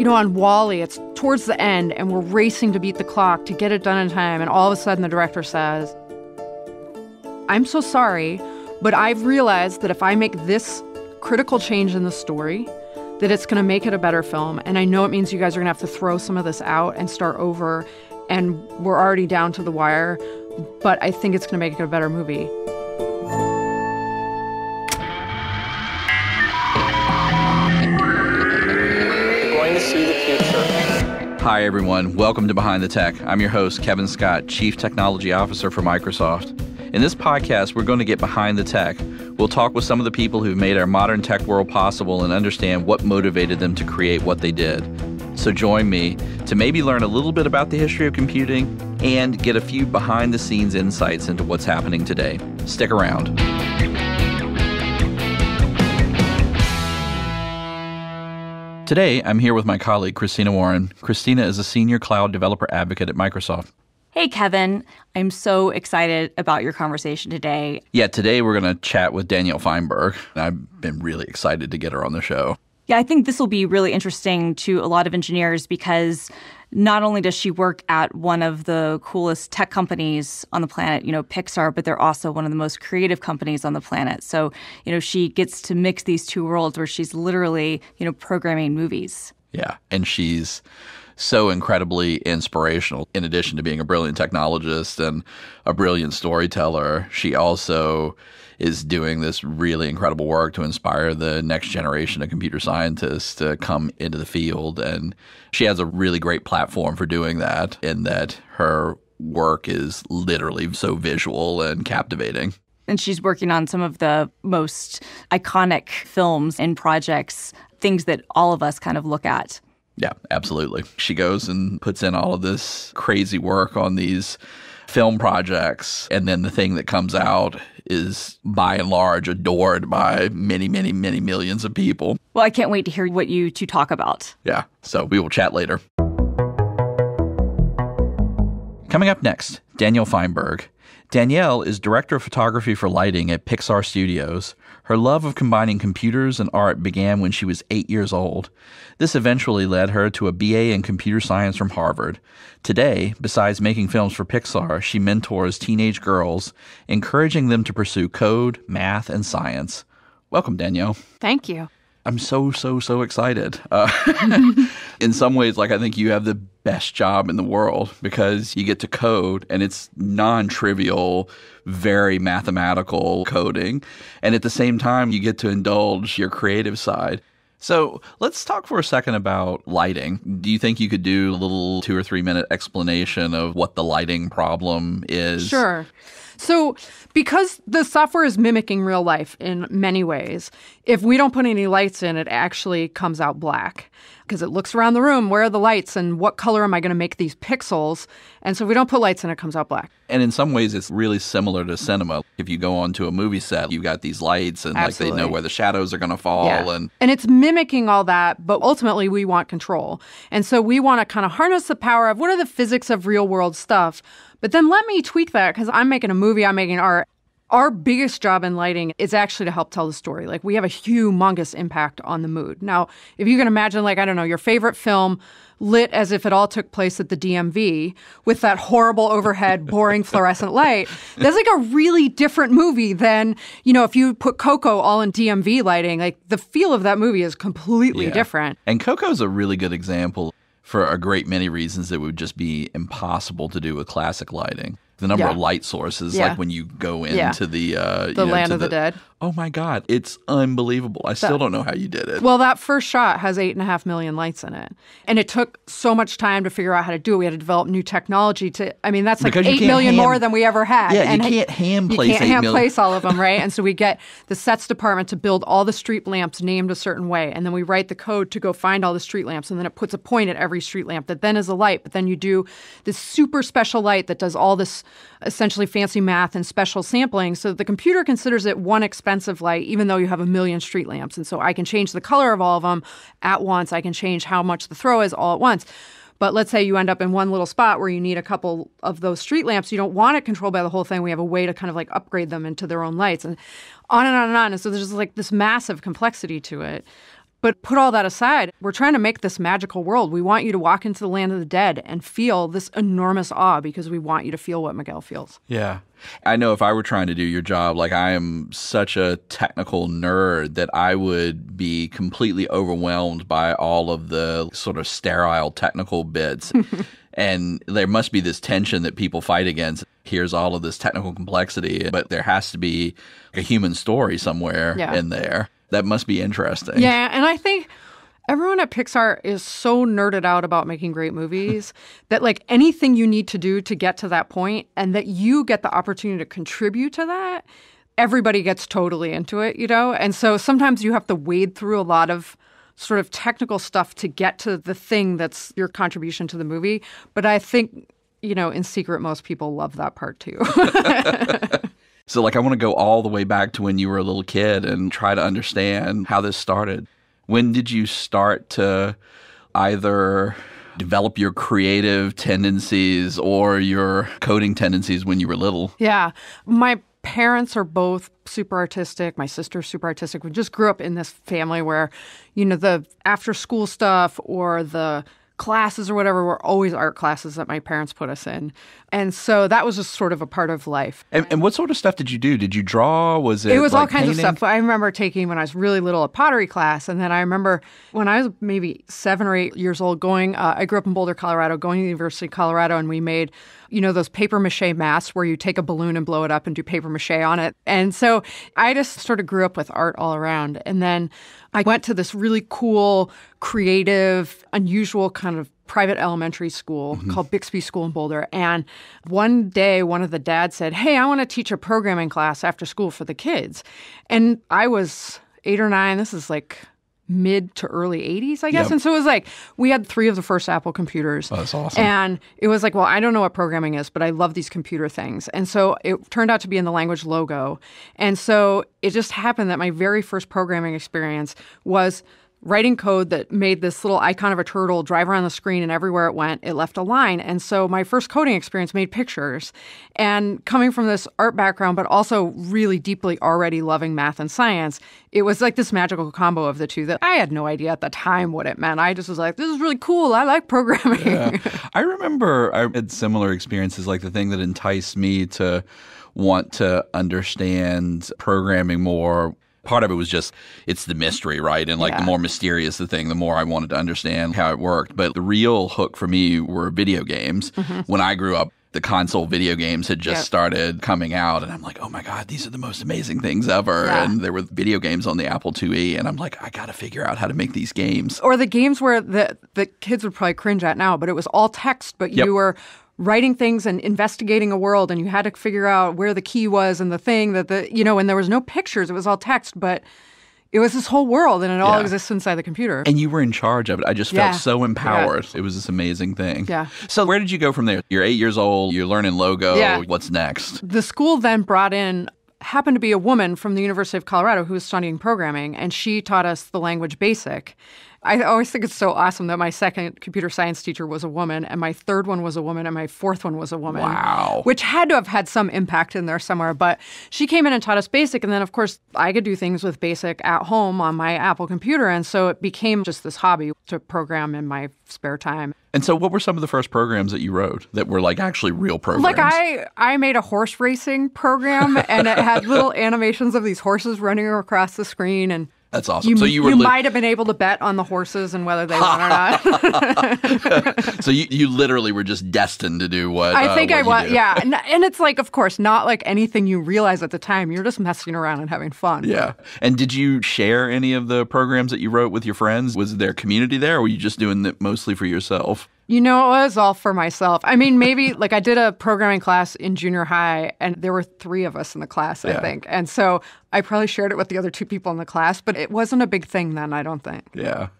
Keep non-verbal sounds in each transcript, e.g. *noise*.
you know, on WALL-E, it's towards the end and we're racing to beat the clock to get it done in time. And all of a sudden the director says, I'm so sorry, but I've realized that if I make this critical change in the story, that it's going to make it a better film. And I know it means you guys are going to have to throw some of this out and start over. And we're already down to the wire, but I think it's going to make it a better movie. Hi, everyone. Welcome to Behind the Tech. I'm your host, Kevin Scott, Chief Technology Officer for Microsoft. In this podcast, we're going to get behind the tech. We'll talk with some of the people who've made our modern tech world possible and understand what motivated them to create what they did. So join me to maybe learn a little bit about the history of computing and get a few behind the scenes insights into what's happening today. Stick around. Today, I'm here with my colleague, Christina Warren. Christina is a senior cloud developer advocate at Microsoft. Hey, Kevin. I'm so excited about your conversation today. Yeah, today we're going to chat with Danielle Feinberg. I've been really excited to get her on the show. Yeah, I think this will be really interesting to a lot of engineers because not only does she work at one of the coolest tech companies on the planet, you know, Pixar, but they're also one of the most creative companies on the planet. So, you know, she gets to mix these two worlds where she's literally, you know, programming movies. Yeah, and she's so incredibly inspirational. In addition to being a brilliant technologist and a brilliant storyteller, she also is doing this really incredible work to inspire the next generation of computer scientists to come into the field. And she has a really great platform for doing that, in that her work is literally so visual and captivating. And she's working on some of the most iconic films and projects, things that all of us kind of look at. Yeah, absolutely. She goes and puts in all of this crazy work on these film projects. And then the thing that comes out is by and large adored by many, many, many millions of people. Well, I can't wait to hear what you two talk about. Yeah. So we will chat later. Coming up next, Danielle Feinberg. Danielle is director of photography for lighting at Pixar Studios. Her love of combining computers and art began when she was eight years old. This eventually led her to a BA in computer science from Harvard. Today, besides making films for Pixar, she mentors teenage girls, encouraging them to pursue code, math, and science. Welcome, Danielle. Thank you. I'm so so so excited. Uh, *laughs* in some ways, like I think you have the best job in the world because you get to code, and it's non-trivial, very mathematical coding, and at the same time, you get to indulge your creative side. So let's talk for a second about lighting. Do you think you could do a little two or three minute explanation of what the lighting problem is? Sure. So, because the software is mimicking real life in many ways, if we don't put any lights in, it actually comes out black because it looks around the room where are the lights and what color am I going to make these pixels? And so, if we don't put lights in, it comes out black. And in some ways, it's really similar to cinema. If you go onto a movie set, you've got these lights and Absolutely. like they know where the shadows are going to fall. Yeah. And And it's mimicking all that, but ultimately we want control. And so we want to kind of harness the power of what are the physics of real world stuff, but then let me tweak that because I'm making a movie, I'm making art. Our biggest job in lighting is actually to help tell the story. Like we have a humongous impact on the mood. Now, if you can imagine, like, I don't know, your favorite film lit as if it all took place at the DMV with that horrible overhead, *laughs* boring fluorescent light, that's like a really different movie than, you know, if you put Coco all in DMV lighting, like the feel of that movie is completely Yeah. different. And Coco's a really good example for a great many reasons it would just be impossible to do with classic lighting. The number Yeah. of light sources, Yeah. like when you go into Yeah. the uh, you The know, Land of the Dead. Oh my God, it's unbelievable! I still don't know how you did it. Well, that first shot has eight and a half million lights in it. And it took so much time to figure out how to do it. We had to develop new technology to, I mean, that's like Because you eight hand- more than we ever had. Yeah, you and can't hand You place can't eight hand million. place all of them, right? *laughs* and so we get the sets department to build all the street lamps named a certain way. And then we write the code to go find all the street lamps. And then it puts a point at every street lamp that then is a light. But then you do this super special light that does all this essentially fancy math and special sampling. So the computer considers it one expensive light, even though you have a million street lamps. And so I can change the color of all of them at once. I can change how much the throw is all at once. But let's say you end up in one little spot where you need a couple of those street lamps. You don't want it controlled by the whole thing. We have a way to kind of like upgrade them into their own lights and on and on and on. And so there's like this massive complexity to it. But put all that aside, we're trying to make this magical world. We want you to walk into the land of the dead and feel this enormous awe because we want you to feel what Miguel feels. Yeah. I know if I were trying to do your job, like I am such a technical nerd that I would be completely overwhelmed by all of the sort of sterile technical bits. *laughs* and there must be this tension that people fight against. Here's all of this technical complexity, but there has to be a human story somewhere Yeah. in there. That must be interesting. Yeah, and I think everyone at Pixar is so nerded out about making great movies *laughs* that like anything you need to do to get to that point and that you get the opportunity to contribute to that, everybody gets totally into it, you know? And so sometimes you have to wade through a lot of sort of technical stuff to get to the thing that's your contribution to the movie, but I think you know, in secret, most people love that part too. *laughs* *laughs* So, like, I want to go all the way back to when you were a little kid and try to understand how this started. When did you start to either develop your creative tendencies or your coding tendencies when you were little? Yeah. My parents are both super artistic. My sister's super artistic. We just grew up in this family where, you know, the after school stuff or the classes or whatever were always art classes that my parents put us in. And so that was just sort of a part of life. And, and what sort of stuff did you do? Did you draw? Was it? It was all kinds painting? of stuff. I remember taking when I was really little a pottery class, and then I remember when I was maybe seven or eight years old going. Uh, I grew up in Boulder, Colorado, going to the University of Colorado, and we made, you know, those paper mache masks where you take a balloon and blow it up and do paper mache on it. And so I just sort of grew up with art all around, and then I went to this really cool, creative, unusual kind of private elementary school mm-hmm. called Bixby School in Boulder. And one day, one of the dads said, Hey, I want to teach a programming class after school for the kids. And I was eight or nine. This is like mid to early 80s, I guess. Yep. And so it was like, we had three of the first Apple computers. Oh, that's awesome. And it was like, well, I don't know what programming is, but I love these computer things. And so it turned out to be in the language logo. And so it just happened that my very first programming experience was writing code that made this little icon of a turtle drive around the screen and everywhere it went it left a line and so my first coding experience made pictures and coming from this art background but also really deeply already loving math and science it was like this magical combo of the two that i had no idea at the time what it meant i just was like this is really cool i like programming *laughs* I remember I had similar experiences. Like the thing that enticed me to want to understand programming more. Part of it was just it's the mystery, right? And like the more mysterious the thing, the more I wanted to understand how it worked. But the real hook for me were video games. When I grew up, the console video games had just Mm-hmm. Yep. started coming out, and I'm like, oh my god, these are the most amazing things ever. Yeah. And there were video games on the Apple IIe, and I'm like, I got to figure out how to make these games. or the games where the the kids would probably cringe at now, but it was all text, but Yep. you were writing things and investigating a world and you had to figure out where the key was and the thing that the you know, and there was no pictures, it was all text, but it was this whole world and it all Yeah. exists inside the computer. and you were in charge of it. I just Yeah. felt so empowered. It was this amazing thing. Yeah. So where did you go from there? You're eight years old. You're learning logo. Yeah. What's next? the school then brought in happened to be a woman from the University of Colorado who was studying programming, and she taught us the language BASIC. I always think it's so awesome that my second computer science teacher was a woman, and my third one was a woman, and my fourth one was a woman. Wow. Which had to have had some impact in there somewhere. But she came in and taught us BASIC, and then, of course, I could do things with BASIC at home on my Apple computer. And so it became just this hobby to program in my spare time. And so, what were some of the first programs that you wrote that were like actually real programs? Like I, I made a horse racing program, and it had *laughs* little animations of these horses running across the screen, and That's awesome. you, so you were li- might have been able to bet on the horses and whether they won or not. *laughs* *laughs* so you, you literally were just destined to do what I uh, think what I was, yeah, and, and it's like, of course, not like anything you realize at the time. You're just messing around and having fun. Yeah. And did you share any of the programs that you wrote with your friends? Was there community there, or were you just doing it mostly for yourself? You know, it was all for myself. I mean, maybe *laughs* like I did a programming class in junior high, and there were three of us in the class, I think. And so I probably shared it with the other two people in the class, but it wasn't a big thing then, I don't think. Yeah.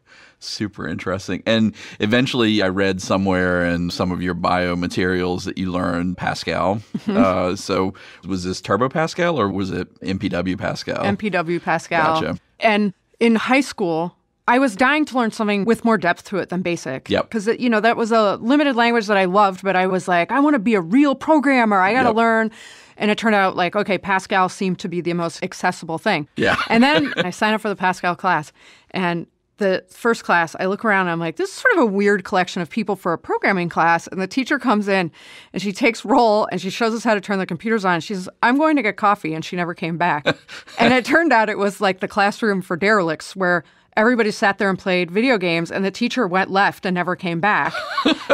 Super interesting. And eventually, I read somewhere in some of your bio materials that you learned Pascal. Mm-hmm. uh, so, was this Turbo Pascal or was it MPW Pascal? MPW Pascal. Gotcha. And in high school, I was dying to learn something with more depth to it than basic. Yep. Because, you know, that was a limited language that I loved, but I was like, I want to be a real programmer. I got to Yep. learn. And it turned out like, okay, Pascal seemed to be the most accessible thing. Yeah. *laughs* And then I signed up for the Pascal class. And the first class, I look around and I'm like, this is sort of a weird collection of people for a programming class. And the teacher comes in and she takes roll and she shows us how to turn the computers on. She says, I'm going to get coffee. And she never came back. *laughs* and it turned out it was like the classroom for derelicts where everybody sat there and played video games and the teacher went left and never came back.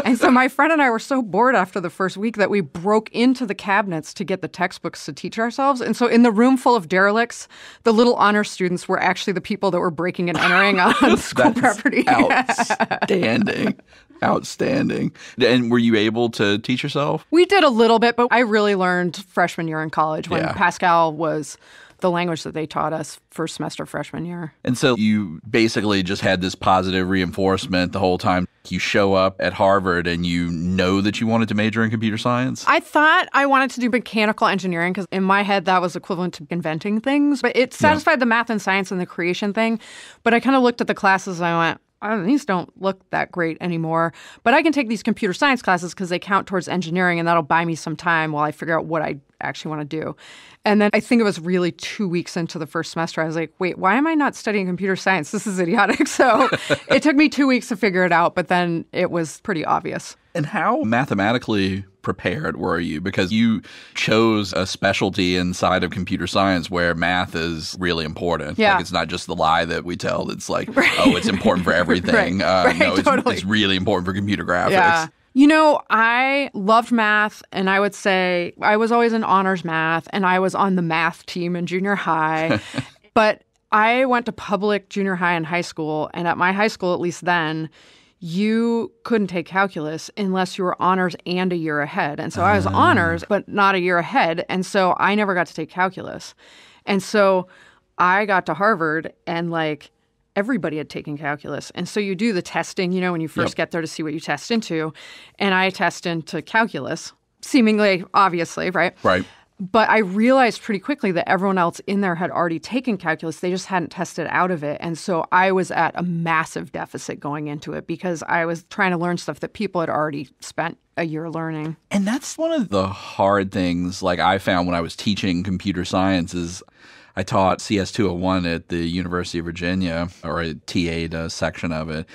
and so my friend and I were so bored after the first week that we broke into the cabinets to get the textbooks to teach ourselves. And so in the room full of derelicts, the little honor students were actually the people that were breaking and entering on *laughs* school property. *laughs* Outstanding. Outstanding. And were you able to teach yourself? We did a little bit, but I really learned freshman year in college when Yeah. Pascal was the language that they taught us first semester freshman year. And so you basically just had this positive reinforcement the whole time. You show up at Harvard and you know that you wanted to major in computer science. I thought I wanted to do mechanical engineering because in my head that was equivalent to inventing things, but it satisfied the math and science and the creation thing. But I kind of looked at the classes and I went, oh, these don't look that great anymore. But I can take these computer science classes because they count towards engineering and that'll buy me some time while I figure out what I actually want to do. And then I think it was really two weeks into the first semester, I was like, wait, why am I not studying computer science? This is idiotic. *laughs* So it took me two weeks to figure it out, but then it was pretty obvious. And how mathematically prepared were you? Because you chose a specialty inside of computer science where math is really important. Yeah. Like it's not just the lie that we tell that's like, *laughs* oh, it's important for everything. Right. Uh, Right, no, it's, totally. it's really important for computer graphics. Yeah. You know, I loved math, and I would say I was always in honors math, and I was on the math team in junior high. *laughs* but I went to public junior high and high school, and at my high school, at least then, you couldn't take calculus unless you were honors and a year ahead. And so I was ah. honors, but not a year ahead. And so I never got to take calculus. And so I got to Harvard and like everybody had taken calculus. And so you do the testing, you know, when you first Yep. get there to see what you test into. And I test into calculus, seemingly obviously, right? Right. But I realized pretty quickly that everyone else in there had already taken calculus. They just hadn't tested out of it. And so I was at a massive deficit going into it because I was trying to learn stuff that people had already spent a year learning. And that's one of the hard things like I found when I was teaching computer science is I taught CS201 at the University of Virginia or a TA a section of it.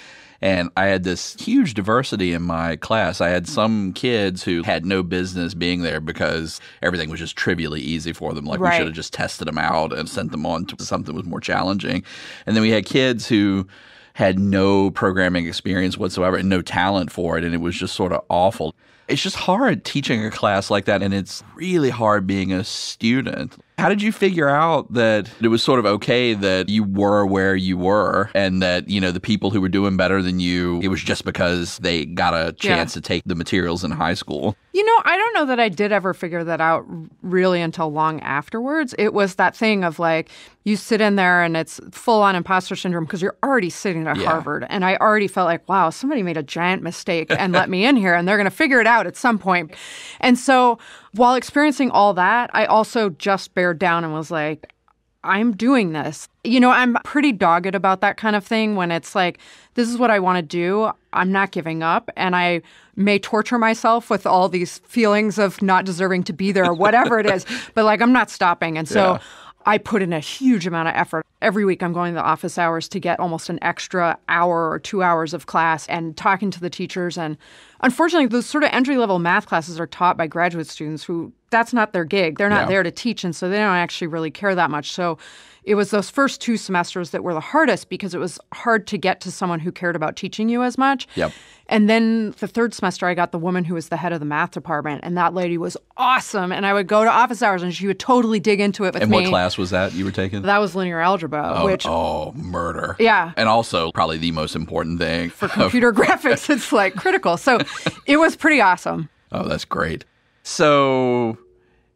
And I had this huge diversity in my class. I had some kids who had no business being there because everything was just trivially easy for them. Like we should have just tested them out and sent them on to something that was more challenging. And then we had kids who had no programming experience whatsoever and no talent for it. And it was just sort of awful. It's just hard teaching a class like that. And it's really hard being a student. How did you figure out that it was sort of okay that you were where you were and that, you know, the people who were doing better than you, it was just because they got a chance to take the materials in high school? You know, I don't know that I did ever figure that out really until long afterwards. It was that thing of like, you sit in there and it's full on imposter syndrome because you're already sitting at Yeah. Harvard. And I already felt like, wow, somebody made a giant mistake and let me in here and they're going to figure it out at some point. And so while experiencing all that, I also just bared down and was like, I'm doing this. You know, I'm pretty dogged about that kind of thing when it's like, this is what I want to do. I'm not giving up. And I may torture myself with all these feelings of not deserving to be there or whatever it is, *laughs* but like, I'm not stopping. And so Yeah. I put in a huge amount of effort. Every week I'm going to the office hours to get almost an extra hour or two hours of class and talking to the teachers. And unfortunately, those sort of entry level math classes are taught by graduate students who that's not their gig. They're not Yeah. there to teach. And so they don't actually really care that much. So it was those first two semesters that were the hardest because it was hard to get to someone who cared about teaching you as much. Yep. And then the third semester, I got the woman who was the head of the math department, and that lady was awesome. And I would go to office hours, and she would totally dig into it with And me. what class was that you were taking? That was linear algebra, Oh, which oh, murder. Yeah. And also, probably the most important thing. for computer *laughs* graphics, it's like critical. So it was pretty awesome. Oh, that's great. So,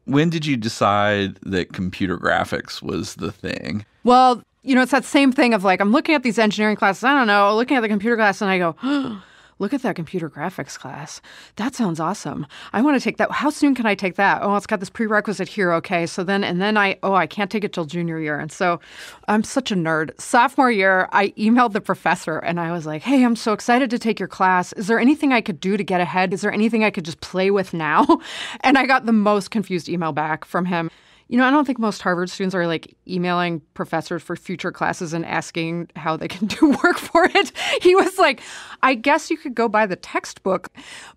when did you decide that computer graphics was the thing? Well, you know, it's that same thing of like, I'm looking at these engineering classes, I don't know, looking at the computer class, and I go, *gasps* oh, look at that computer graphics class. That sounds awesome. I want to take that. How soon can I take that? Oh, it's got this prerequisite here. Okay. So then, and then I, oh, I can't take it till junior year. And so I'm such a nerd. Sophomore year, I emailed the professor and I was like, hey, I'm so excited to take your class. Is there anything I could do to get ahead? Is there anything I could just play with now? *laughs* And I got the most confused email back from him. You know, I don't think most Harvard students are like emailing professors for future classes and asking how they can *laughs* do work for it. He was like, I guess you could go buy the textbook,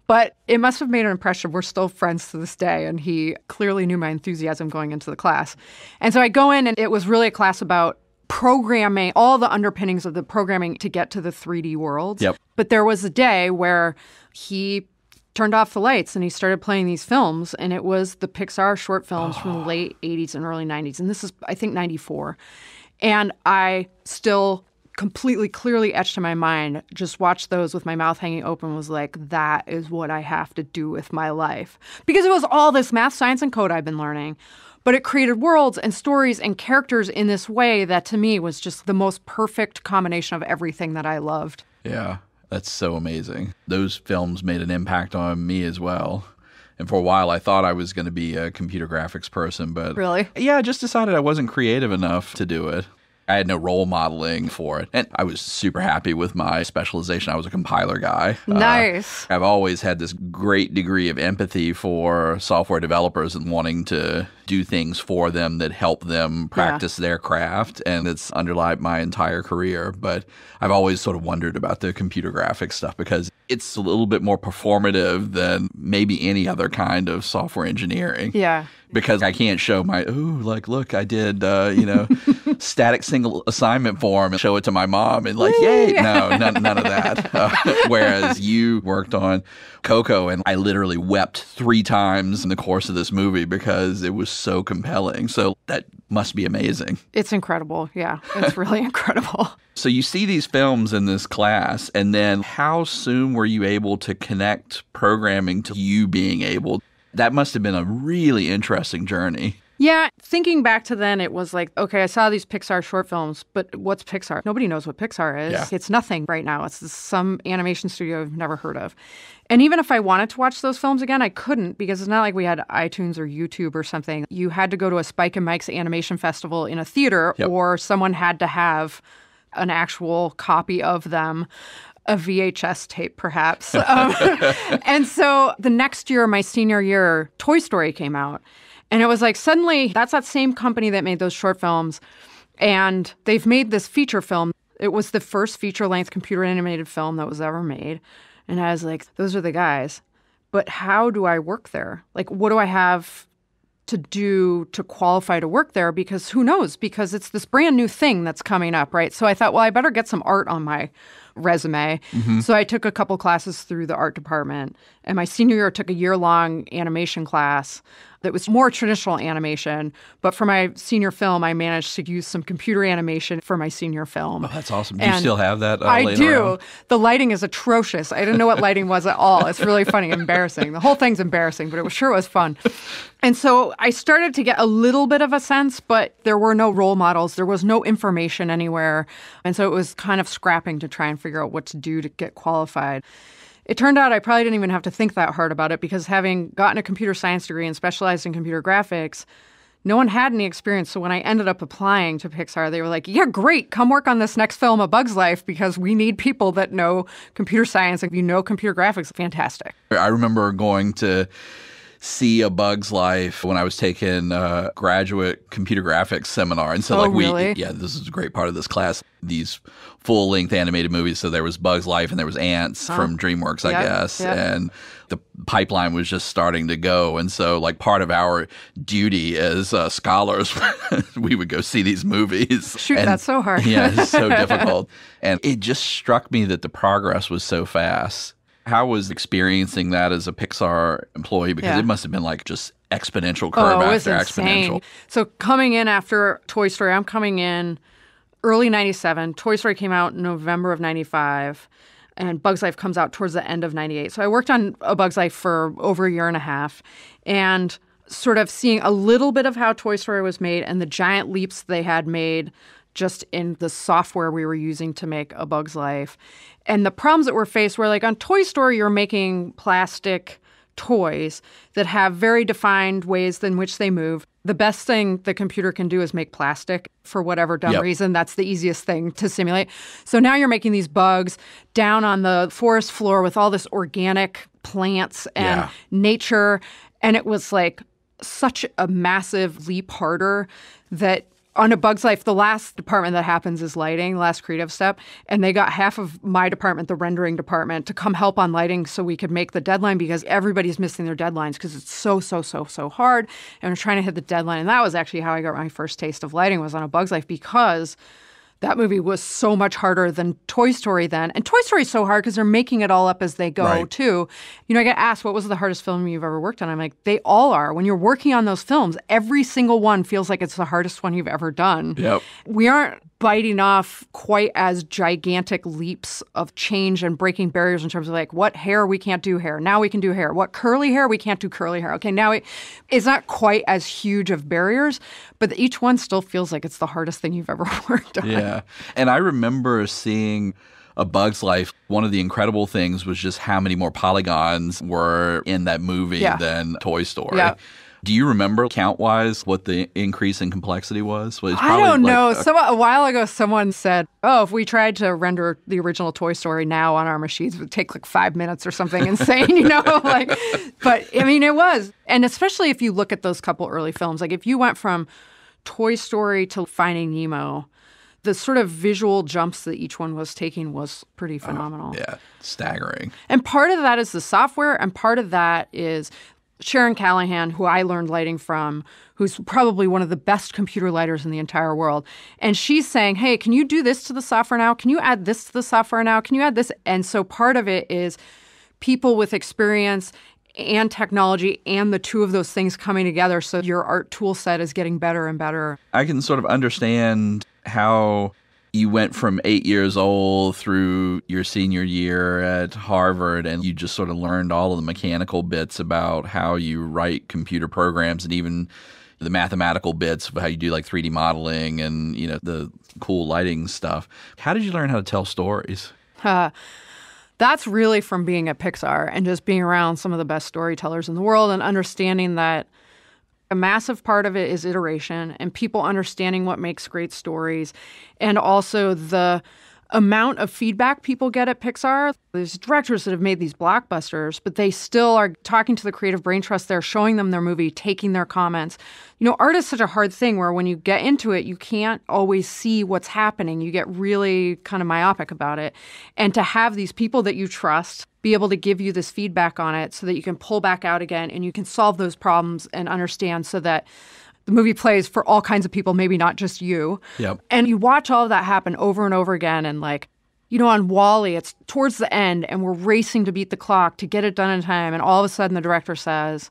but it must have made an impression. We're still friends to this day. And he clearly knew my enthusiasm going into the class. And so I go in, and it was really a class about programming, all the underpinnings of the programming to get to the 3D world. Yep. But there was a day where he turned off the lights and he started playing these films and it was the Pixar short films from the *sighs* late 80s and early 90s and this is I think 94 and I still completely clearly etched in my mind just watched those with my mouth hanging open was like that is what I have to do with my life. Because it was all this math science and code I've been learning but it created worlds and stories and characters in this way that to me was just the most perfect combination of everything that I loved. Yeah, that's so amazing. Those films made an impact on me as well. And for a while, I thought I was going to be a computer graphics person, but Really? yeah, I just decided I wasn't creative enough to do it. I had no role modeling for it, and I was super happy with my specialization. I was a compiler guy. Uh, Nice. I've always had this great degree of empathy for software developers and wanting to do things for them that help them practice their craft. And it's underlined my entire career. But I've always sort of wondered about the computer graphics stuff because it's a little bit more performative than maybe any other kind of software engineering. Yeah. Because I can't show my ooh like look I did uh, you know *laughs* static single assignment form and show it to my mom and like yay! No none, none of that. *laughs* Uh, whereas you worked on Coco and I literally wept three times in the course of this movie because it was so compelling so that must be amazing It's incredible. Yeah, it's *laughs* really incredible. so you see these films in this class and then how soon were you able to connect programming to you being able that must have been a really interesting journey Yeah, thinking back to then, it was like, okay, I saw these Pixar short films, but what's Pixar? Nobody knows what Pixar is. Yeah. It's nothing right now. It's some animation studio I've never heard of. And even if I wanted to watch those films again, I couldn't because it's not like we had iTunes or YouTube or something. You had to go to a Spike and Mike's animation festival in a theater, Yep. or someone had to have an actual copy of them a VHS tape, perhaps. *laughs* Um, *laughs* and so the next year, my senior year, Toy Story came out. And it was like suddenly that's that same company that made those short films. And they've made this feature film. It was the first feature length computer animated film that was ever made. And I was like, those are the guys. But how do I work there? Like, what do I have to do to qualify to work there because who knows because it's this brand new thing that's coming up right so i thought well i better get some art on my resume mm-hmm. so i took a couple classes through the art department and my senior year I took a year long animation class that was more traditional animation but for my senior film i managed to use some computer animation for my senior film Oh, that's awesome. Do you still have that? Uh, I do. The lighting is atrocious. I didn't know what lighting was at all. It's really funny, embarrassing. The whole thing's embarrassing, but it was sure was fun. And so I started to get a little bit of a sense, but there were no role models. There was no information anywhere. And so it was kind of scrapping to try and figure out what to do to get qualified. It turned out I probably didn't even have to think that hard about it because having gotten a computer science degree and specialized in computer graphics, no one had any experience. So when I ended up applying to Pixar, they were like, yeah, great. Come work on this next film, A Bug's Life, because we need people that know computer science. If you know computer graphics, fantastic. I remember going to see a bug's life when I was taking a graduate computer graphics seminar. And so Oh, like we really? yeah, this is a great part of this class. These full length animated movies. So there was Bug's Life and there was Ants from DreamWorks, I Yep, guess. yep. And the pipeline was just starting to go. And so like part of our duty as uh, scholars, *laughs* we would go see these movies. Shoot, And- that's so hard. yeah, it's so *laughs* difficult. And it just struck me that the progress was so fast. How was experiencing that as a Pixar employee? Because Yeah. it must have been like just exponential curve Oh, it was after insane. exponential. So coming in after Toy Story, I'm coming in early 97. Toy Story came out in November of 95. And Bug's Life comes out towards the end of 98. So I worked on A Bug's Life for over a year and a half. And sort of seeing a little bit of how Toy Story was made and the giant leaps they had made just in the software we were using to make A Bug's Life. And the problems that we were faced were like on Toy Story, you're making plastic toys that have very defined ways in which they move. The best thing the computer can do is make plastic for whatever dumb Yep. reason. That's the easiest thing to simulate. So now you're making these bugs down on the forest floor with all this organic plants and Yeah. nature. And it was like, such a massive leap harder that on a Bug's Life, the last department that happens is lighting, last creative step. And they got half of my department, the rendering department, to come help on lighting so we could make the deadline because everybody's missing their deadlines because it's so, so, so, so hard. And we're trying to hit the deadline. And that was actually how I got my first taste of lighting was on a Bug's Life because that movie was so much harder than Toy Story then. And Toy Story is so hard because they're making it all up as they go, Right. too. You know, I get asked, what was the hardest film you've ever worked on? I'm like, they all are. When you're working on those films, every single one feels like it's the hardest one you've ever done. Yep. We aren't biting off quite as gigantic leaps of change and breaking barriers in terms of like what hair we can't do hair. Now we can do hair. What curly hair we can't do curly hair. Okay, now it, it's not quite as huge of barriers, but each one still feels like it's the hardest thing you've ever *laughs* worked on. Yeah. And I remember seeing A Bug's Life. One of the incredible things was just how many more polygons were in that movie Yeah. than Toy Story. Yeah. Do you remember count wise what the increase in complexity was? It I don't like know. a- So a while ago, someone said, "Oh, if we tried to render the original Toy Story now on our machines, it would take like five minutes or something *laughs* insane." You know, *laughs* like. But I mean, it was, and especially if you look at those couple early films, like if you went from Toy Story to Finding Nemo, the sort of visual jumps that each one was taking was pretty oh, phenomenal. yeah, staggering. And part of that is the software, and part of that is Sharon Calahan, who I learned lighting from, who's probably one of the best computer lighters in the entire world. And she's saying, Hey, can you do this to the software now? Can you add this to the software now? Can you add this? And so part of it is people with experience and technology and the two of those things coming together so your art tool set is getting better and better. I can sort of understand how you went from eight years old through your senior year at Harvard and you just sort of learned all of the mechanical bits about how you write computer programs and even the mathematical bits of how you do like 3D modeling and you know the cool lighting stuff. How did you learn how to tell stories? that's really from being at Pixar and just being around some of the best storytellers in the world and understanding that a massive part of it is iteration and people understanding what makes great stories and also the amount of feedback people get at Pixar. There's directors that have made these blockbusters, but they still are talking to the creative brain trust there, showing them their movie, taking their comments. You know, art is such a hard thing where when you get into it, you can't always see what's happening. You get really kind of myopic about it. And to have these people that you trust be able to give you this feedback on it so that you can pull back out again and you can solve those problems and understand so that the movie plays for all kinds of people, maybe not just you. Yep. And you watch all of that happen over and over again. And like, you know, on WALL-E, it's towards the end and we're racing to beat the clock to get it done in time. And all of a sudden the director says,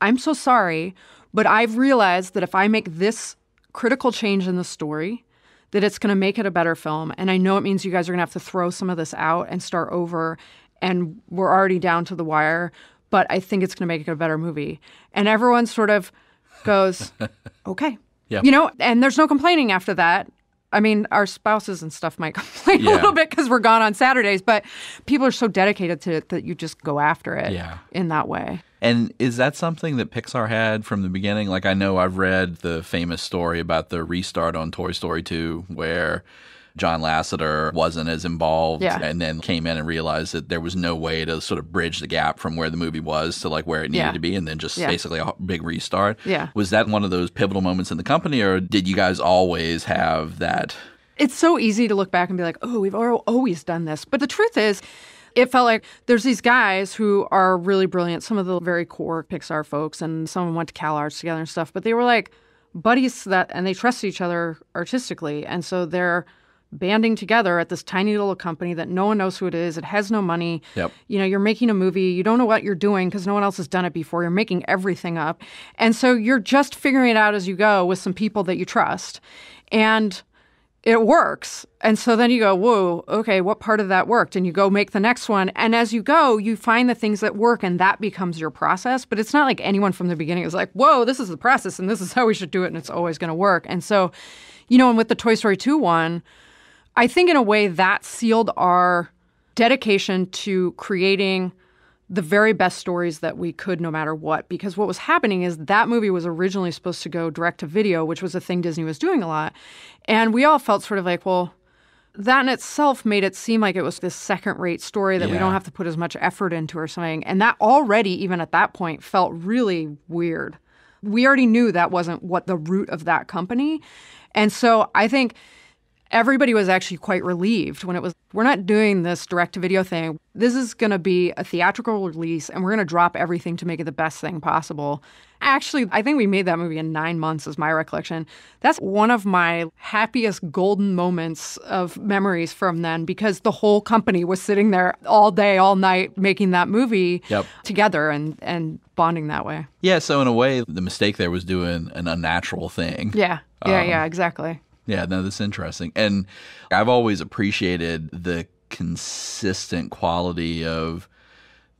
I'm so sorry, but I've realized that if I make this critical change in the story, that it's going to make it a better film. And I know it means you guys are going to have to throw some of this out and start over. And we're already down to the wire, but I think it's going to make it a better movie. And everyone sort of goes, *laughs* okay. Yeah. You know, and there's no complaining after that. I mean, our spouses and stuff might *laughs* complain Yeah. a little bit because we're gone on Saturdays, but people are so dedicated to it that you just go after it Yeah. in that way. And is that something that Pixar had from the beginning? Like I know I've read the famous story about the restart on Toy Story 2 where John Lasseter wasn't as involved Yeah. and then came in and realized that there was no way to sort of bridge the gap from where the movie was to like where it needed Yeah. to be and then just Yeah. basically a big restart. Yeah. Was that one of those pivotal moments in the company or did you guys always have that? it's so easy to look back and be like, oh, we've always done this. But the truth is, it felt like there's these guys who are really brilliant, some of the very core Pixar folks, and some of them went to Cal Arts together and stuff, but they were like buddies that, and they trusted each other artistically. And so they're banding together at this tiny little company that no one knows who it is. It has no money. Yep. You know, you're making a movie, you don't know what you're doing because no one else has done it before. You're making everything up. And so you're just figuring it out as you go with some people that you trust. And it works. And so then you go, whoa, okay, what part of that worked? And you go make the next one. And as you go, you find the things that work and that becomes your process. But it's not like anyone from the beginning is like, whoa, this is the process and this is how we should do it and it's always going to work. And so, you know, and with the Toy Story 2 one, I think in a way that sealed our dedication to creating the very best stories that we could no matter what because what was happening is that movie was originally supposed to go direct to video which was a thing disney was doing a lot and we all felt sort of like well that in itself made it seem like it was this second rate story that we don't have to put as much effort into or something. And that already, even at that point, felt really weird. We already knew that wasn't what the root of that company. And so I think everybody was actually quite relieved when it was we're not doing this direct to video thing. This is going to be a theatrical release and we're going to drop everything to make it the best thing possible. Actually, I think we made that movie in 9 months is my recollection. That's one of my happiest golden moments of memories from then because the whole company was sitting there all day all night making that movie Yep. together and and bonding that way. Yeah, so in a way, the mistake there was doing an unnatural thing. Yeah. Yeah, Um, yeah, exactly. Yeah, no, that's interesting. And I've always appreciated the consistent quality of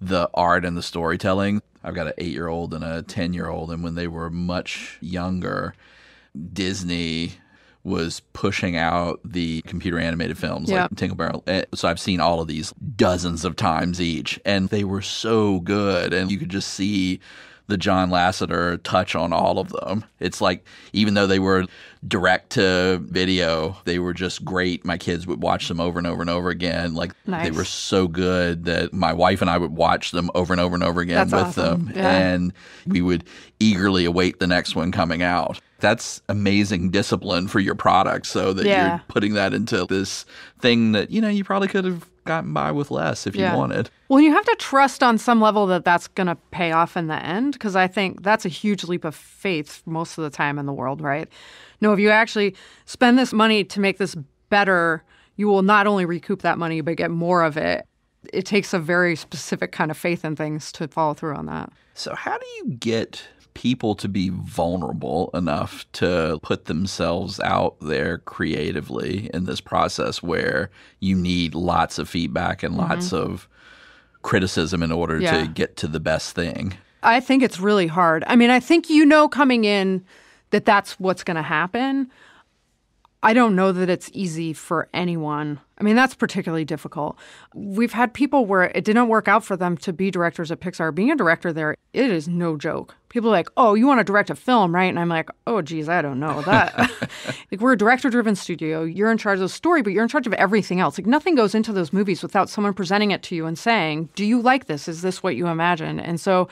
the art and the storytelling. I've got an eight year old and a 10 year old, and when they were much younger, Disney was pushing out the computer animated films like Tinkerbell. Eh, So I've seen all of these dozens of times each, and they were so good. And you could just see the John Lasseter touch on all of them. It's like, even though they were direct to video, they were just great. My kids would watch them over and over and over again. Like, they were so good that my wife and I would watch them over and over and over again That's with awesome. them. Yeah. And we would eagerly await the next one coming out. That's amazing discipline for your product so that Yeah. you're putting that into this thing that, you know, you probably could have gotten by with less if Yeah. you wanted. Well, you have to trust on some level that that's going to pay off in the end because I think that's a huge leap of faith most of the time in the world, right? No, if you actually spend this money to make this better, you will not only recoup that money but get more of it. It takes a very specific kind of faith in things to follow through on that. So, how do you get people to be vulnerable enough to put themselves out there creatively in this process where you need lots of feedback and lots mm-hmm. of criticism in order Yeah. to get to the best thing? I think it's really hard. I mean, I think you know coming in that that's what's going to happen. I don't know that it's easy for anyone. I mean, that's particularly difficult. We've had people where it didn't work out for them to be directors at Pixar. Being a director there, it is no joke. People are like, oh, you want to direct a film, right? And I'm like, oh, geez, I don't know that. *laughs* *laughs* like, we're a director driven studio. You're in charge of the story, but you're in charge of everything else. Like, nothing goes into those movies without someone presenting it to you and saying, do you like this? Is this what you imagine? And so,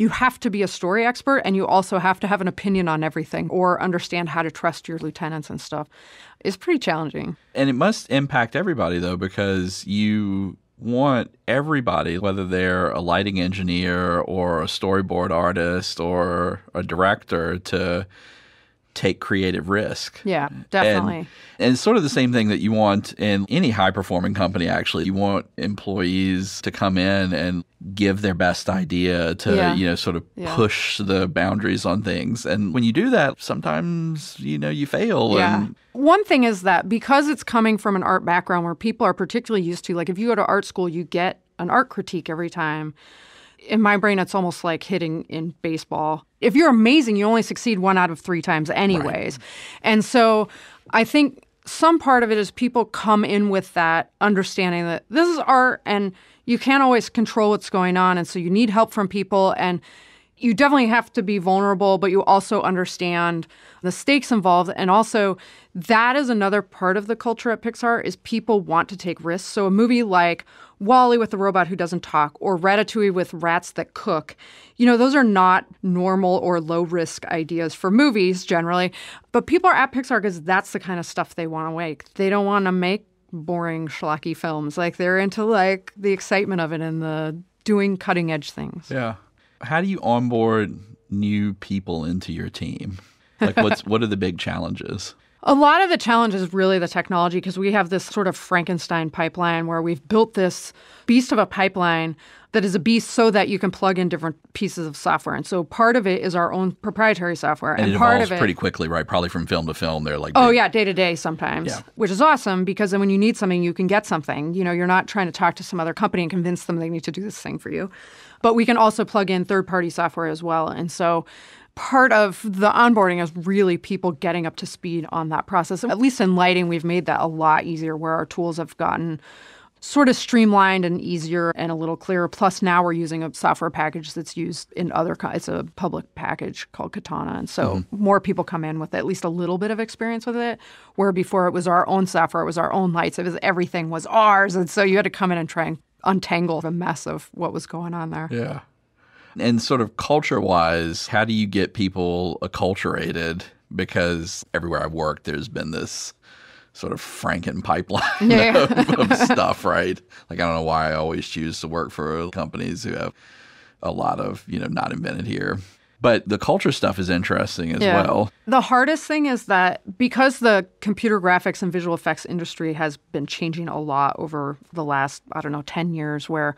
you have to be a story expert and you also have to have an opinion on everything or understand how to trust your lieutenants and stuff. It's pretty challenging. And it must impact everybody though, because you want everybody, whether they're a lighting engineer or a storyboard artist or a director, to take creative risk. Yeah, definitely. And, and it's sort of the same thing that you want in any high performing company, actually. You want employees to come in and give their best idea to, Yeah. you know, sort of Yeah. push the boundaries on things. And when you do that, sometimes, you know, you fail. yeah. And One thing is that because it's coming from an art background where people are particularly used to, like if you go to art school, you get an art critique every time. In my brain, it's almost like hitting in baseball. If you're amazing, you only succeed one out of three times, anyways. And so I think some part of it is people come in with that understanding that this is art and you can't always control what's going on. And so you need help from people. And you definitely have to be vulnerable, but you also understand the stakes involved. And also, that is another part of the culture at Pixar is people want to take risks. So a movie like WALL-E with the robot who doesn't talk or Ratatouille with rats that cook, you know, those are not normal or low risk ideas for movies generally. But people are at Pixar because that's the kind of stuff they want to make. They don't want to make boring schlocky films. Like they're into like the excitement of it and the doing cutting edge things. Yeah. How do you onboard new people into your team? Like what's *laughs* what are the big challenges? A lot of the challenge is really the technology because we have this sort of Frankenstein pipeline where we've built this beast of a pipeline that is a beast so that you can plug in different pieces of software. And so part of it is our own proprietary software. And, it part evolves of it pretty quickly, right? Probably from film to film. They're like Oh yeah, day to day sometimes, Yeah. which is awesome because then when you need something, you can get something. You know, you're not trying to talk to some other company and convince them they need to do this thing for you. But we can also plug in third party software as well. And so part of the onboarding is really people getting up to speed on that process. At least in lighting, we've made that a lot easier where our tools have gotten sort of streamlined and easier and a little clearer. Plus, now we're using a software package that's used in other. It's a public package called Katana, and so mm-hmm. more people come in with at least a little bit of experience with it. Where before it was our own software, it was our own lights, it was everything was ours, and so you had to come in and try and untangle the mess of what was going on there. Yeah. And sort of culture wise, how do you get people acculturated? Because everywhere I've worked, there's been this sort of Franken pipeline yeah. *laughs* of, of stuff, right? Like I don't know why I always choose to work for companies who have a lot of, you know, not invented here. But the culture stuff is interesting as yeah. well. The hardest thing is that because the computer graphics and visual effects industry has been changing a lot over the last, I don't know, 10 years, where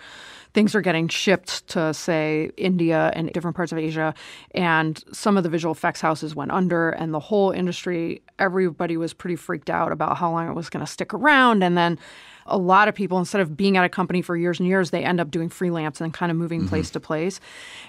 things are getting shipped to, say, India and different parts of Asia, and some of the visual effects houses went under, and the whole industry, everybody was pretty freaked out about how long it was going to stick around. And then a lot of people, instead of being at a company for years and years, they end up doing freelance and kind of moving mm-hmm. place to place.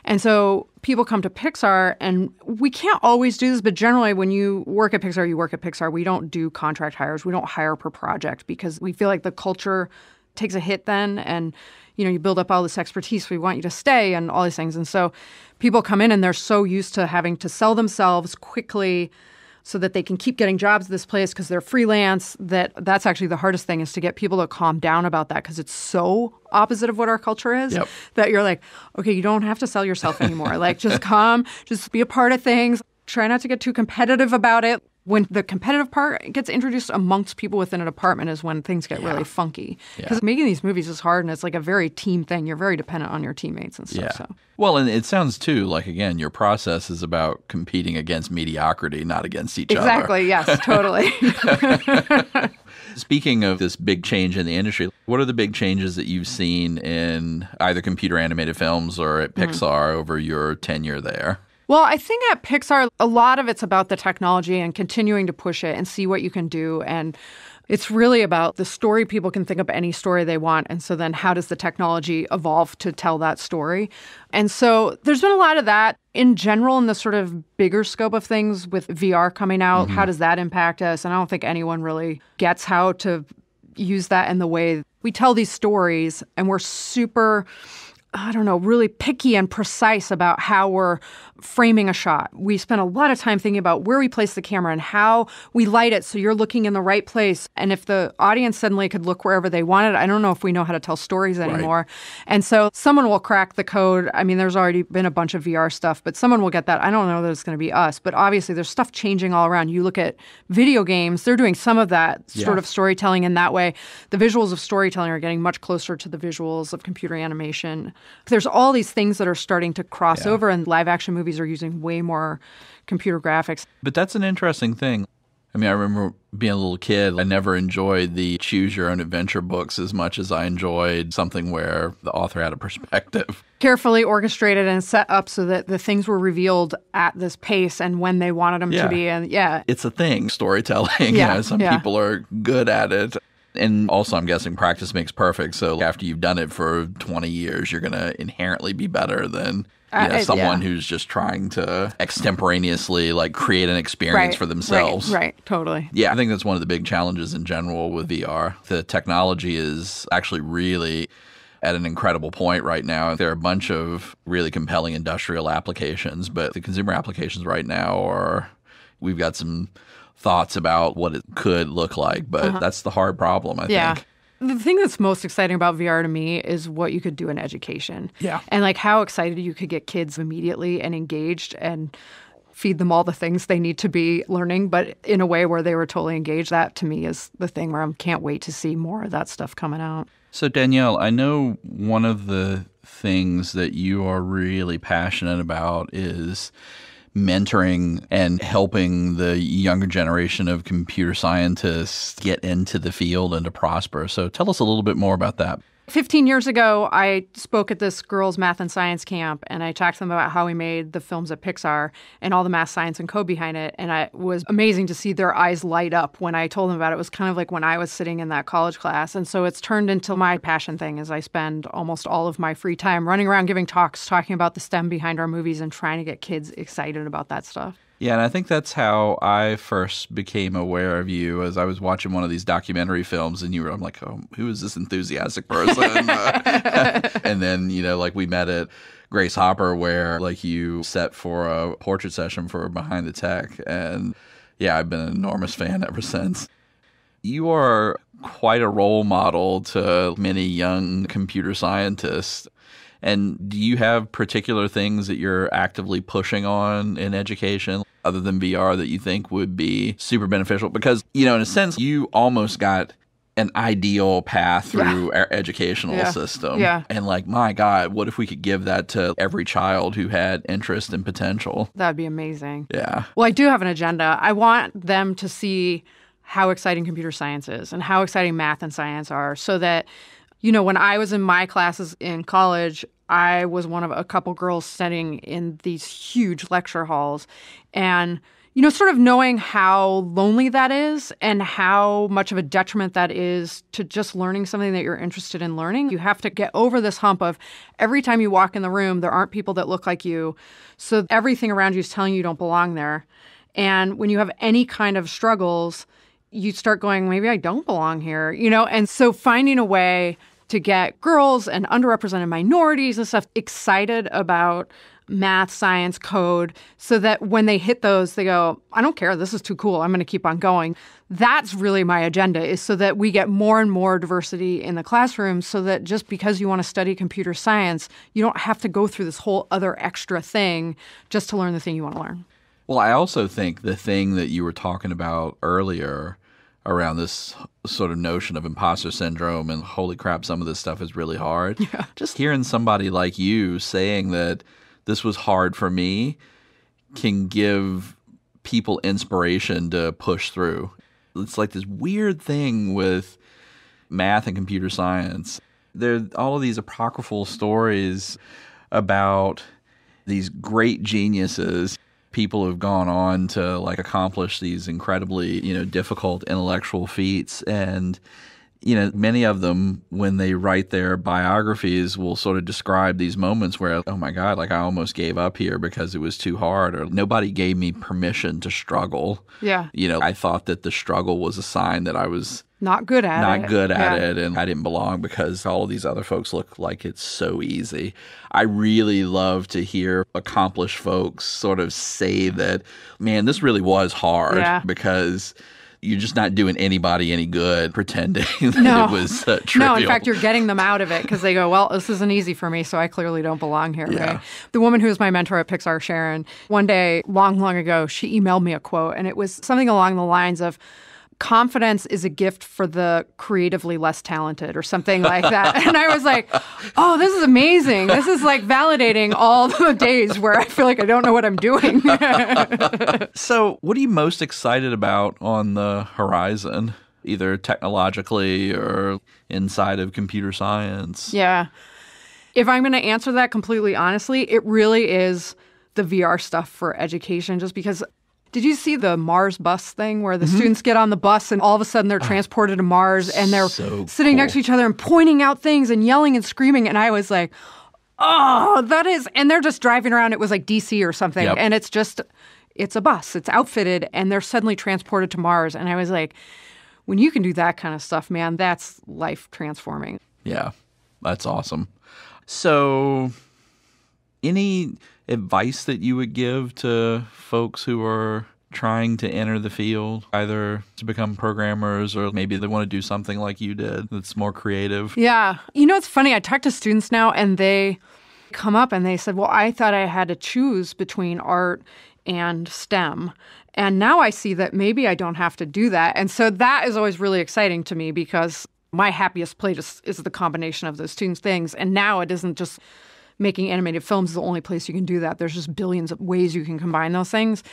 And so people come to Pixar, and we can't always do this, but generally, when you work at Pixar, you work at Pixar. We don't do contract hires, we don't hire per project because we feel like the culture takes a hit then. And you know, you build up all this expertise. We want you to stay and all these things. And so people come in and they're so used to having to sell themselves quickly so that they can keep getting jobs at this place because they're freelance that that's actually the hardest thing is to get people to calm down about that because it's so opposite of what our culture is yep. that you're like okay you don't have to sell yourself anymore. Like just *laughs* come just be a part of things. Try not to get too competitive about it when the competitive part gets introduced amongst people within an apartment is when things get yeah. really funky because yeah. making these movies is hard and it's like a very team thing you're very dependent on your teammates and stuff yeah. so well and it sounds too like again your process is about competing against mediocrity not against each exactly, other exactly yes *laughs* totally *laughs* Speaking of this big change in the industry, what are the big changes that you've seen in either computer animated films or at mm-hmm. Pixar mm-hmm. over your tenure there? Well, I think at Pixar, a lot of it's about the technology and continuing to push it and see what you can do. And it's really about the story. People can think of any story they want. And so then how does the technology evolve to tell that story? And so there's been a lot of that in general in the sort of bigger scope of things with VR coming out. Mm-hmm. How does that impact us? And I don't think anyone really gets how to use that in the way we tell these stories. And we're super I don't know, really picky and precise about how we're framing a shot. We spend a lot of time thinking about where we place the camera and how we light it so you're looking in the right place. And if the audience suddenly could look wherever they wanted, I don't know if we know how to tell stories anymore. Right. And so someone will crack the code. I mean, there's already been a bunch of VR stuff, but someone will get that. I don't know that it's going to be us, but obviously there's stuff changing all around. You look at video games, they're doing some of that yeah. sort of storytelling in that way. The visuals of storytelling are getting much closer to the visuals of computer animation. There's all these things that are starting to cross yeah. over, and live action movies are using way more computer graphics. But that's an interesting thing. I mean, I remember being a little kid, I never enjoyed the choose your own adventure books as much as I enjoyed something where the author had a perspective. *laughs* Carefully orchestrated and set up so that the things were revealed at this pace and when they wanted them yeah. to be. And yeah. It's a thing, storytelling. *laughs* Yeah. You know, some yeah. people are good at it. And also, I'm guessing practice makes perfect. So after you've done it for 20 years, you're going to inherently be better than you know, uh, someone yeah. who's just trying to extemporaneously like create an experience right, for themselves. Right, right, totally. Yeah, I think that's one of the big challenges in general with VR. The technology is actually really at an incredible point right now. There are a bunch of really compelling industrial applications, but the consumer applications right now are we've got some thoughts about what it could look like, but uh-huh. that's the hard problem, I yeah. think. The thing that's most exciting about VR to me is what you could do in education. Yeah. And like how excited you could get kids immediately and engaged and feed them all the things they need to be learning, but in a way where they were totally engaged. That to me is the thing where I can't wait to see more of that stuff coming out. So, Danielle, I know one of the things that you are really passionate about is mentoring and helping the younger generation of computer scientists get into the field and to prosper. So tell us a little bit more about that. 15 years ago, I spoke at this girls' math and science camp, and I talked to them about how we made the films at Pixar and all the math, science, and code behind it. And it was amazing to see their eyes light up when I told them about it. It was kind of like when I was sitting in that college class. And so it's turned into my passion thing as I spend almost all of my free time running around giving talks, talking about the STEM behind our movies and trying to get kids excited about that stuff. Yeah, and I think that's how I first became aware of you as I was watching one of these documentary films and you were I'm like, "Oh, who is this enthusiastic person?" *laughs* *laughs* and then, you know, like we met at Grace Hopper where like you set for a portrait session for Behind the Tech and yeah, I've been an enormous fan ever since. You are quite a role model to many young computer scientists. And do you have particular things that you're actively pushing on in education other than VR that you think would be super beneficial? Because, you know, in a sense, you almost got an ideal path through our educational Yeah. system. Yeah. And like, my God, what if we could give that to every child who had interest and potential? That'd be amazing. Yeah. Well, I do have an agenda. I want them to see how exciting computer science is and how exciting math and science are so that, you know, when I was in my classes in college, I was one of a couple girls studying in these huge lecture halls. And, you know, sort of knowing how lonely that is and how much of a detriment that is to just learning something that you're interested in learning. You have to get over this hump of every time you walk in the room, there aren't people that look like you. So everything around you is telling you don't belong there. And when you have any kind of struggles, you start going, maybe I don't belong here, you know? And so finding a way to get girls and underrepresented minorities and stuff excited about math, science, code, so that when they hit those, they go, I don't care. This is too cool. I'm going to keep on going. That's really my agenda is so that we get more and more diversity in the classroom so that just because you want to study computer science, you don't have to go through this whole other extra thing just to learn the thing you want to learn. Well, I also think the thing that you were talking about earlier around this sort of notion of imposter syndrome and holy crap, some of this stuff is really hard. Yeah. Just hearing somebody like you saying that this was hard for me can give people inspiration to push through. It's like this weird thing with math and computer science. There are all of these apocryphal stories about these great geniuses people who've gone on to like accomplish these incredibly you know difficult intellectual feats and you know many of them when they write their biographies will sort of describe these moments where oh my god like i almost gave up here because it was too hard or nobody gave me permission to struggle Yeah. you know i thought that the struggle was a sign that i was Not good at it. not good at Yeah. it and I didn't belong because all of these other folks look like it's so easy. I really love to hear accomplished folks sort of say that, man, this really was hard Yeah. because you're just not doing anybody any good *laughs* pretending that No. it was uh, trivial. No, in fact, you're getting them out of it because they go, well, this isn't easy for me, so I clearly don't belong here. Yeah. Right? The woman who was my mentor at Pixar, Sharon, one day, long, long ago, she emailed me a quote, and it was something along the lines of, confidence is a gift for the creatively less talented or something like that. *laughs* and I was like, oh, this is amazing. This is like validating all the *laughs* days where I feel like I don't know what I'm doing. *laughs* So, what are you most excited about on the horizon, either technologically or inside of computer science? Yeah. If I'm going to answer that completely honestly, it really is the VR stuff for education, just because. Did you see the Mars bus thing where the mm-hmm. students get on the bus and all of a sudden they're ah, transported to Mars and they're so sitting next to each other and pointing out things and yelling and screaming? And I was like, oh, that is. And they're just driving around. It was like DC or something. Yep. And it's just, it's a bus, it's outfitted, and they're suddenly transported to Mars. And I was like, when you can do that kind of stuff, man, that's life transforming. Yeah, that's awesome. So, any advice that you would give to folks who are trying to enter the field, either to become programmers or maybe they want to do something like you did that's more creative? Yeah. You know, it's funny. I talk to students now and they come up and they said, Well, I thought I had to choose between art and STEM. And now I see that maybe I don't have to do that. And so that is always really exciting to me because my happiest place is, the combination of those two things. And now it isn't just making animated films is the only place you can do that. There's just billions of ways you can combine those things.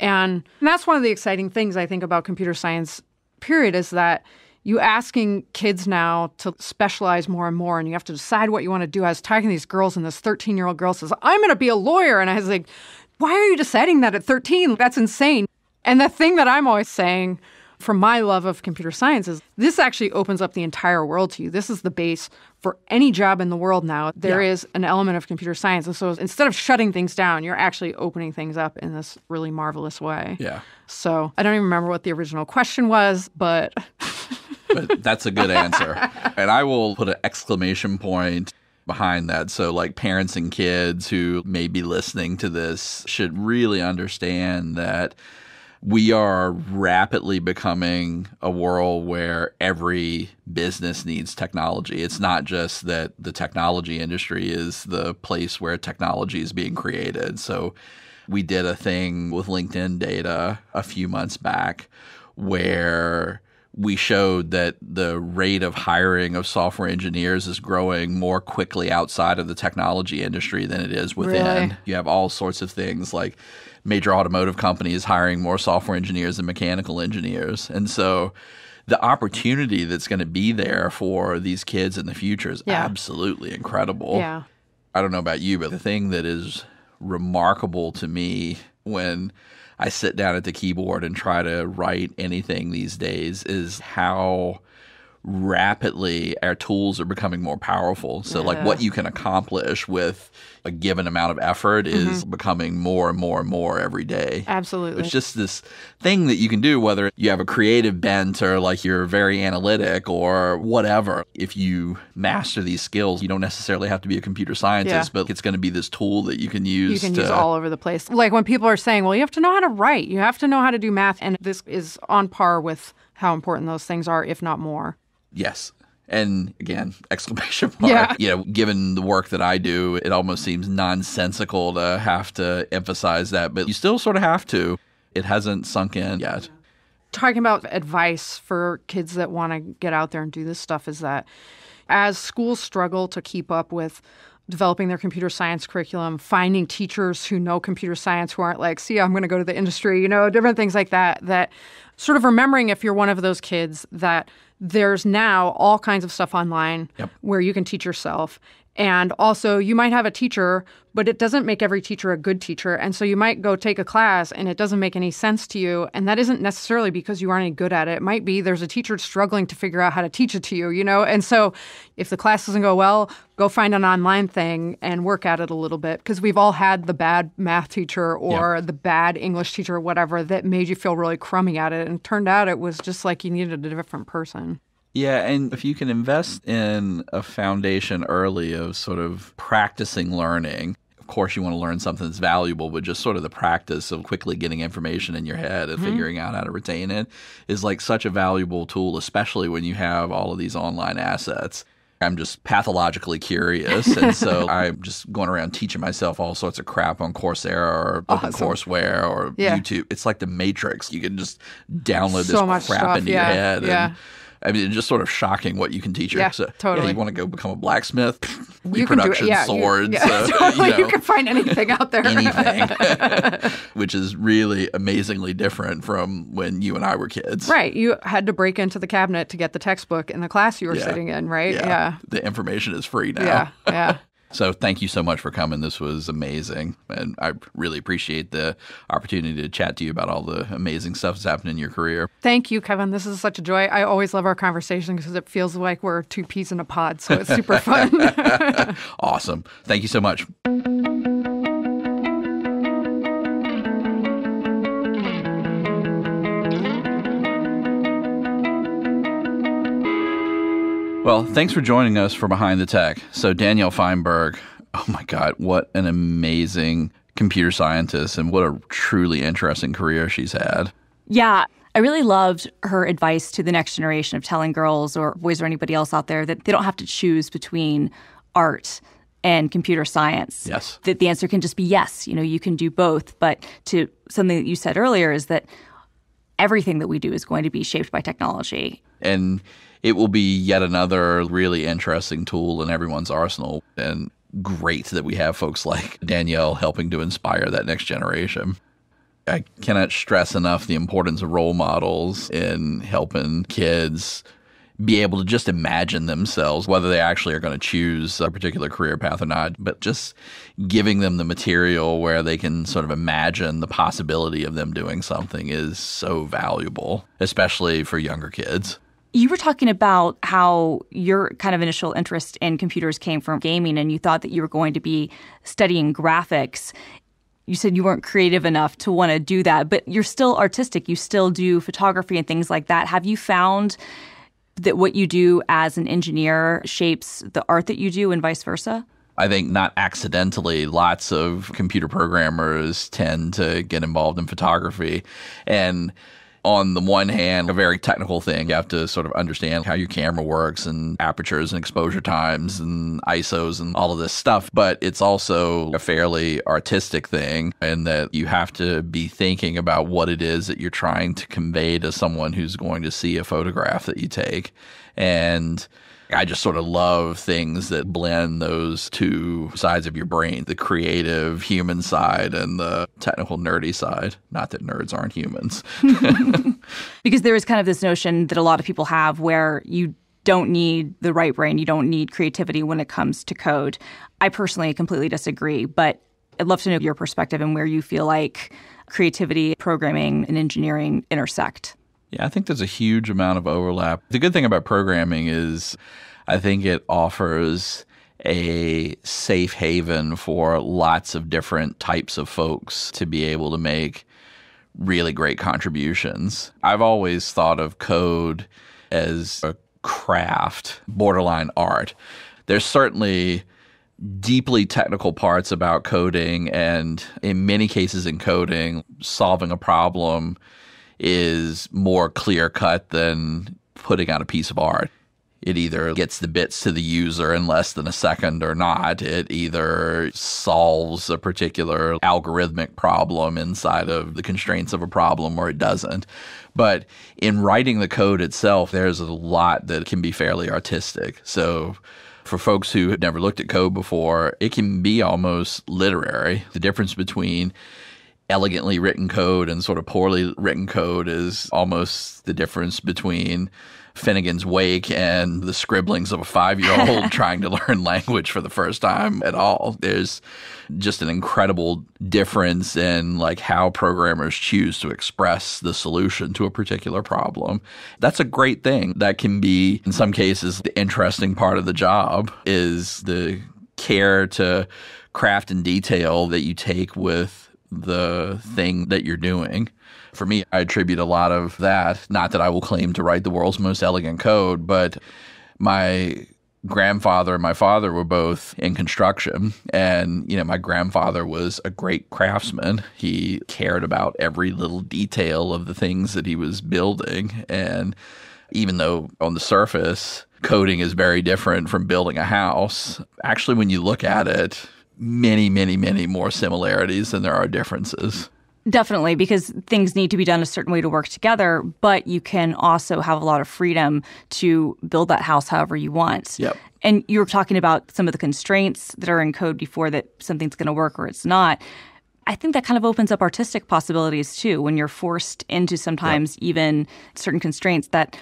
And that's one of the exciting things I think about computer science, period, is that you asking kids now to specialize more and more and you have to decide what you want to do. I was talking to these girls and this 13 year old girl says, I'm going to be a lawyer. And I was like, why are you deciding that at 13? That's insane. And the thing that I'm always saying from my love of computer sciences, this actually opens up the entire world to you. This is the base for any job in the world now. There Yeah. is an element of computer science. And so instead of shutting things down, you're actually opening things up in this really marvelous way. Yeah. So I don't even remember what the original question was, but *laughs* but that's a good answer. And I will put an exclamation point behind that. So, like, parents and kids who may be listening to this should really understand that we are rapidly becoming a world where every business needs technology. It's not just that the technology industry is the place where technology is being created. So, we did a thing with LinkedIn data a few months back where we showed that the rate of hiring of software engineers is growing more quickly outside of the technology industry than it is within. Really? You have all sorts of things like major automotive companies hiring more software engineers than mechanical engineers. And so the opportunity that's going to be there for these kids in the future is Yeah. absolutely incredible. yeah. I don't know about you, but the thing that is remarkable to me when I sit down at the keyboard and try to write anything these days is how rapidly our tools are becoming more powerful. So, like, what you can accomplish with a given amount of effort is mm-hmm. becoming more and more and more every day. Absolutely. It's just this thing that you can do, whether you have a creative bent or like you're very analytic or whatever. If you master these skills, you don't necessarily have to be a computer scientist, Yeah. but it's going to be this tool that you can use. you can to, use all over the place. Like when people are saying, well, you have to know how to write, you have to know how to do math. And this is on par with how important those things are, if not more. Yes. And again, *laughs* exclamation mark. Yeah. You know, given the work that I do, it almost seems nonsensical to have to emphasize that, but you still sort of have to. It hasn't sunk in yet. talking about advice for kids that want to get out there and do this stuff is that as schools struggle to keep up with developing their computer science curriculum, finding teachers who know computer science who aren't like, see, I'm going to go to the industry, you know, different things like that, that sort of remembering if you're one of those kids that there's now all kinds of stuff online Yep. where you can teach yourself. And also, you might have a teacher, but it doesn't make every teacher a good teacher. And so you might go take a class and it doesn't make any sense to you. And that isn't necessarily because you aren't any good at it. It might be there's a teacher struggling to figure out how to teach it to you, you know? And so if the class doesn't go well, go find an online thing and work at it a little bit. Because we've all had the bad math teacher or the bad English teacher or whatever that made you feel really crummy at it. And it turned out it was just like you needed a different person. Yeah, and if you can invest in a foundation early of sort of practicing learning, of course you want to learn something that's valuable, but just sort of the practice of quickly getting information in your head and mm-hmm. figuring out how to retain it is like such a valuable tool, especially when you have all of these online assets. I'm just pathologically curious, and so *laughs* I'm just going around teaching myself all sorts of crap on Coursera or OpenCourseWare or Yeah. YouTube. It's like the Matrix. You can just download So this much crap stuff, into yeah, your head. yeah. And, I mean, it's just sort of shocking what you can teach Yeah, yourself. totally. you want to go become a blacksmith, *laughs* You can do it. reproduction Yeah, you- swords, yeah, *laughs* uh, totally. you you can find anything out there. anything, *laughs* which is really amazingly different from when you and I were kids. Right. You had to break into the cabinet to get the textbook in the class you were Yeah. sitting in, right? Yeah. Yeah. The information is free now. Yeah. Yeah. So thank you so much for coming. This was amazing. And I really appreciate the opportunity to chat to you about all the amazing stuff that's happened in your career. Thank you, Kevin. This is such a joy. I always love our conversation because it feels like we're two peas in a pod. So it's super fun. *laughs* Awesome. Thank you so much. Well, thanks for joining us for Behind the Tech. So, Danielle Feinberg, oh my God, what an amazing computer scientist and what a truly interesting career she's had. Yeah, I really loved her advice to the next generation of telling girls or boys or anybody else out there that they don't have to choose between art and computer science. Yes. That the answer can just be yes. You know, you can do both. But to something that you said earlier is that everything that we do is going to be shaped by technology. and it will be yet another really interesting tool in everyone's arsenal and great that we have folks like Danielle helping to inspire that next generation. I cannot stress enough the importance of role models in helping kids be able to just imagine themselves, whether they actually are going to choose a particular career path or not, but just giving them the material where they can sort of imagine the possibility of them doing something is so valuable, especially for younger kids. You were talking about how your kind of initial interest in computers came from gaming and you thought that you were going to be studying graphics. You said you weren't creative enough to want to do that, but you're still artistic. You still do photography and things like that. Have you found that what you do as an engineer shapes the art that you do and vice versa? I think not accidentally, lots of computer programmers tend to get involved in photography. And on the one hand, a very technical thing. You have to sort of understand how your camera works and apertures and exposure times and ISOs and all of this stuff. But it's also a fairly artistic thing in that you have to be thinking about what it is that you're trying to convey to someone who's going to see a photograph that you take. And I just sort of love things that blend those two sides of your brain the creative human side and the technical nerdy side. Not that nerds aren't humans. *laughs* *laughs* because there is kind of this notion that a lot of people have where you don't need the right brain, you don't need creativity when it comes to code. I personally completely disagree, but I'd love to know your perspective and where you feel like creativity, programming, and engineering intersect. Yeah, I think there's a huge amount of overlap. The good thing about programming is I think it offers a safe haven for lots of different types of folks to be able to make really great contributions. I've always thought of code as a craft, borderline art. There's certainly deeply technical parts about coding, and in many cases in coding, solving a problem is more clear cut than putting out a piece of art. It either gets the bits to the user in less than a second or not. It either solves a particular algorithmic problem inside of the constraints of a problem or it doesn't. But in writing the code itself, there's a lot that can be fairly artistic. So for folks who have never looked at code before, it can be almost literary. The difference between elegantly written code and sort of poorly written code is almost the difference between Finnegans Wake and the scribblings of a five year old *laughs* trying to learn language for the first time at all. There's just an incredible difference in like how programmers choose to express the solution to a particular problem. That's a great thing. That can be in some cases the interesting part of the job is the care to craft and detail that you take with the thing that you're doing. For me, I attribute a lot of that. Not that I will claim to write the world's most elegant code, but my grandfather and my father were both in construction and you know my grandfather was a great craftsman he cared about every little detail of the things that he was building and even though on the surface coding is very different from building a house actually when you look at it many, many, many more similarities than there are differences. Definitely, because things need to be done a certain way to work together, but you can also have a lot of freedom to build that house however you want. Yep. And you were talking about some of the constraints that are in code before that something's going to work or it's not. I think that kind of opens up artistic possibilities too when you're forced into sometimes yep. even certain constraints that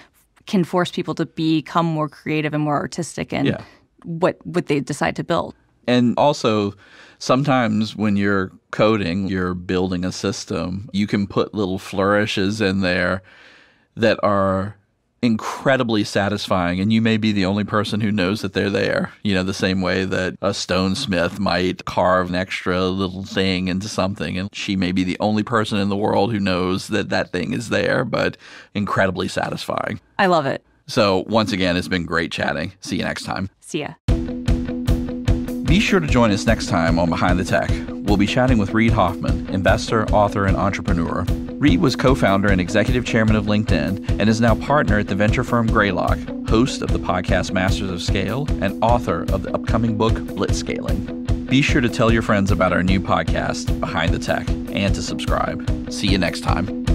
can force people to become more creative and more artistic in yeah. what what they decide to build. And also, sometimes when you're coding, you're building a system, you can put little flourishes in there that are incredibly satisfying and you may be the only person who knows that they're there. You know the same way that a stonesmith might carve an extra little thing into something and she may be the only person in the world who knows that that thing is there but incredibly satisfying. I love it. So once again it's been great chatting. See you next time. See ya be sure to join us next time on Behind the Tech. We'll be chatting with Reid Hoffman, investor, author, and entrepreneur. Reid was co founder and executive chairman of LinkedIn and is now partner at the venture firm Greylock, host of the podcast Masters of Scale, and author of the upcoming book Blitzscaling. Be sure to tell your friends about our new podcast, Behind the Tech, and to subscribe. See you next time.